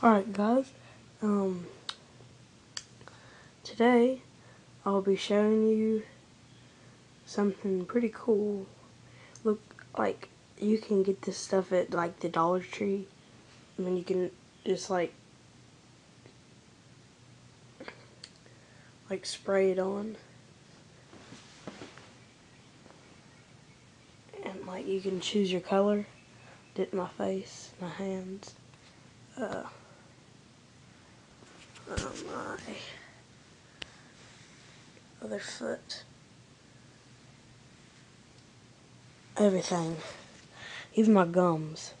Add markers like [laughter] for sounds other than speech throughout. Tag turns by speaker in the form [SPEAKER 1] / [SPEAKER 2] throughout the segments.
[SPEAKER 1] Alright guys, um, today I'll be showing you something pretty cool. Look, like, you can get this stuff at, like, the Dollar Tree. I mean, you can just, like, like, spray it on. And, like, you can choose your color. Dip my face, my hands. Uh, oh my other foot. Everything. Even my gums.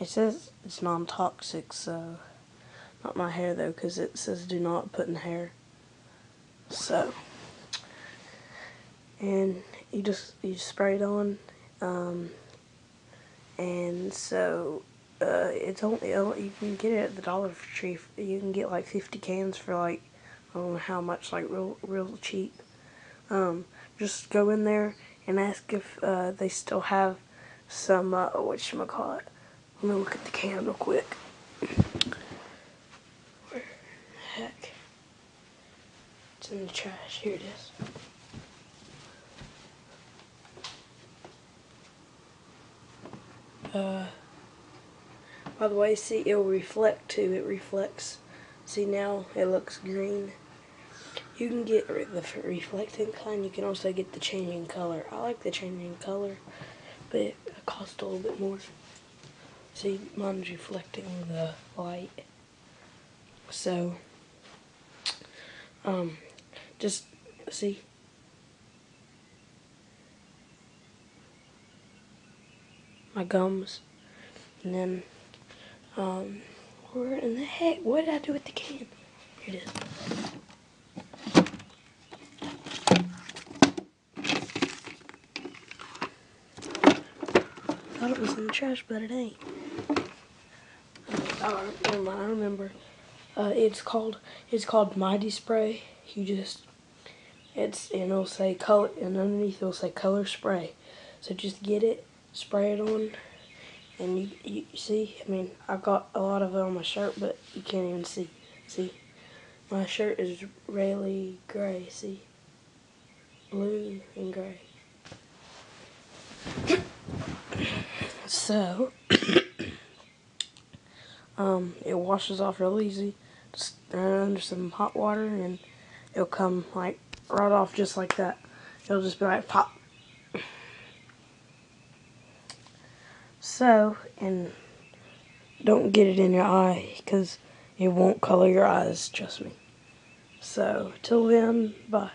[SPEAKER 1] It says it's non-toxic, so not my hair though, because it says do not put in hair. So, and you just you spray it on, um, and so uh, it's only you can get it at the Dollar Tree. You can get like 50 cans for like I don't know how much, like real real cheap. Um, just go in there and ask if uh, they still have some uh, what you call it. Let me look at the can real quick. Where the heck? It's in the trash. Here it is. Uh. By the way, see, it'll reflect too. It reflects. See now, it looks green. You can get the reflecting kind. You can also get the changing color. I like the changing color, but it costs a little bit more. See, mine's reflecting the light. So, um, just see. My gums, and then um, where in the heck? What did I do with the can? Here it is. thought it was in the trash, but it ain't. Oh, never mind. I remember. Uh, it's called it's called Mighty Spray. You just it's and it'll say color and underneath it'll say color spray. So just get it, spray it on, and you, you see, I mean, I got a lot of it on my shirt, but you can't even see. See, my shirt is really gray, see? Blue and gray. [coughs] so, [coughs] um, it washes off real easy. Just throw it under some hot water and it'll come like right off just like that. It'll just be like pop So, and don't get it in your eye because it won't color your eyes, trust me. So, till then, bye.